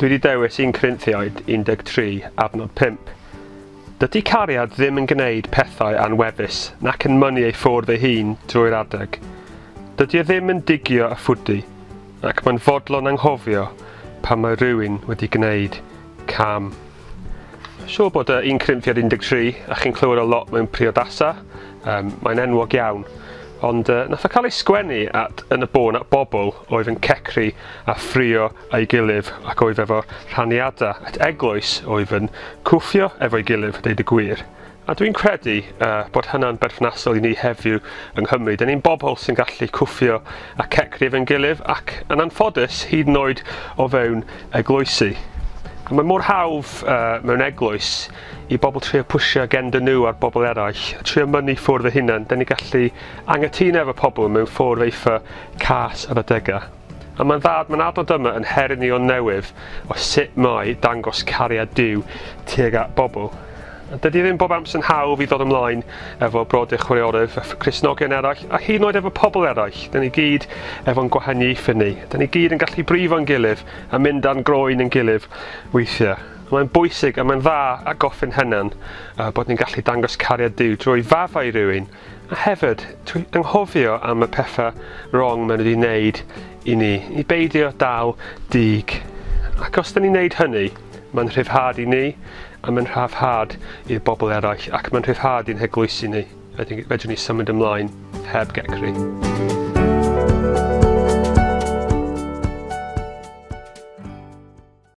Dwi wedi dewis 1 Corinthiaid 13, adnod 5. Dydy cariad ddim yn gwneud pethau anwefus nac yn mynnu ei ffwrdd ei hun drwy'r adeg. Dydy e ddim yn digio a ffwdi, ac mae'n fodlon anghofio pan mae rhywun wedi gwneud cam. Siŵr bod y 1 Corinthiaid 13 a chi'n clywed o lot mewn priodasa, um, mae'n enwog iawn ond uh, nath o cael ei sgwennu at yn y bôn at bobl oedd yn cecri a ffrio a'i gilydd ac oedd efo rhaniadau at eglwys oedd yn cwffio efo'i gilydd deud y gwir. A dwi'n credu uh, bod hynna'n berthnasol i ni heddiw yng Nghymru. Dyn ni'n bobl sy'n gallu cwffio a cecri efo'n gilydd ac yn anffodus hyd yn oed o fewn eglwysu. Mae mor hawdd uh, mewn eglwys i bobl trio pwysio agenda nhw ar bobl eraill, a trio mynnu ffwrdd y hunain, da ni gallu angytuno efo pobl mewn ffwrdd eitha cas ar adegau. A mae'n ddad, mae'n adod yma yn heru ni o newydd o sut mae dangos cariad diw tuag at bobl. Dydy ddim bob amser yn hawdd i ddod ymlaen efo brod eich chwaraeorydd, Cresnogion eraill, a hyd yn oed efo pobl eraill. Dyna ni gyd efo'n gwahaniaethu ni. Dyna ni gyd yn gallu brifo'n gilydd a mynd dan groen yn gilydd weithiau. Mae'n bwysig a mae'n dda a goffin hynna'n uh, bod ni'n gallu dangos cariad diw drwy fafau rhywun a hefyd dwi anghofio am y pethau wrong maen nhw wedi wneud i ni, i beidio dal dig. Ac os da ni'n wneud hynny, mae'n rhyddhad i ni, a mae'n rhafhad i'r bobl eraill ac mae'n rhyddhad i'n heglwysu ni. Wedyn fedrwn ni symud ymlaen heb gecri.